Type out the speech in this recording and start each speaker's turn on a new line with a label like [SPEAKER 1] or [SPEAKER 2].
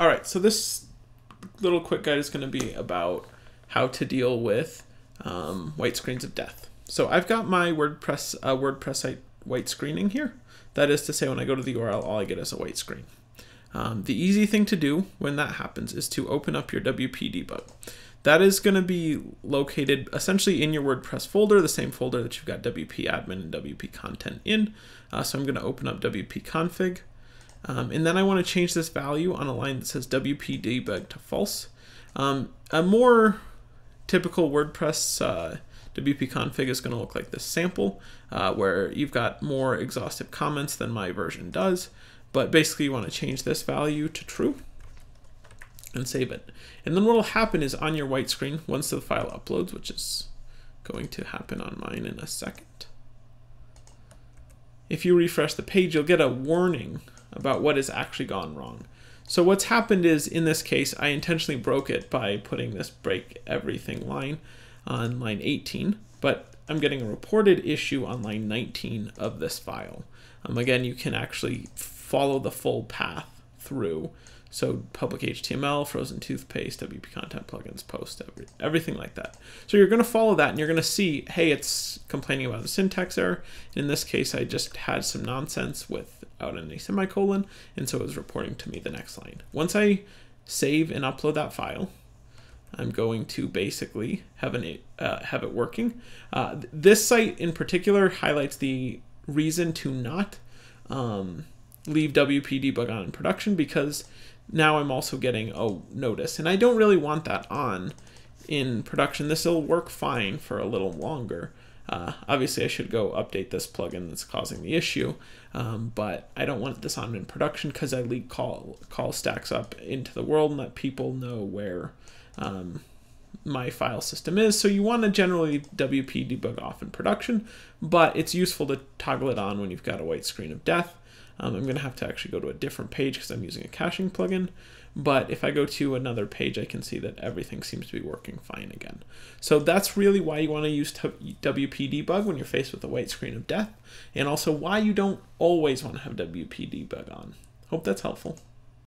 [SPEAKER 1] All right, so this little quick guide is going to be about how to deal with um, white screens of death. So I've got my WordPress uh, WordPress site white screening here. That is to say, when I go to the URL, all I get is a white screen. Um, the easy thing to do when that happens is to open up your WP debug. That is going to be located essentially in your WordPress folder, the same folder that you've got WP admin and WP content in. Uh, so I'm going to open up WP config. Um, and then I want to change this value on a line that says WP debug to false. Um, a more typical WordPress uh, WP config is going to look like this sample, uh, where you've got more exhaustive comments than my version does. But basically, you want to change this value to true and save it. And then what will happen is on your white screen, once the file uploads, which is going to happen on mine in a second, if you refresh the page, you'll get a warning about what has actually gone wrong. So what's happened is, in this case, I intentionally broke it by putting this break everything line on line 18, but I'm getting a reported issue on line 19 of this file. Um, again, you can actually follow the full path through so public HTML, frozen toothpaste, WP content plugins, post, every, everything like that. So you're going to follow that and you're going to see, hey, it's complaining about a syntax error. In this case, I just had some nonsense without any semicolon, and so it was reporting to me the next line. Once I save and upload that file, I'm going to basically have, an, uh, have it working. Uh, this site in particular highlights the reason to not um, leave WP debug on in production because now I'm also getting a notice. And I don't really want that on in production. This will work fine for a little longer. Uh, obviously, I should go update this plugin that's causing the issue, um, but I don't want this on in production because I leak call call stacks up into the world and let people know where um, my file system is. So you want to generally WP debug off in production, but it's useful to toggle it on when you've got a white screen of death. Um, I'm going to have to actually go to a different page because I'm using a caching plugin. But if I go to another page, I can see that everything seems to be working fine again. So that's really why you want to use WP debug when you're faced with a white screen of death, and also why you don't always want to have WP debug on. Hope that's helpful.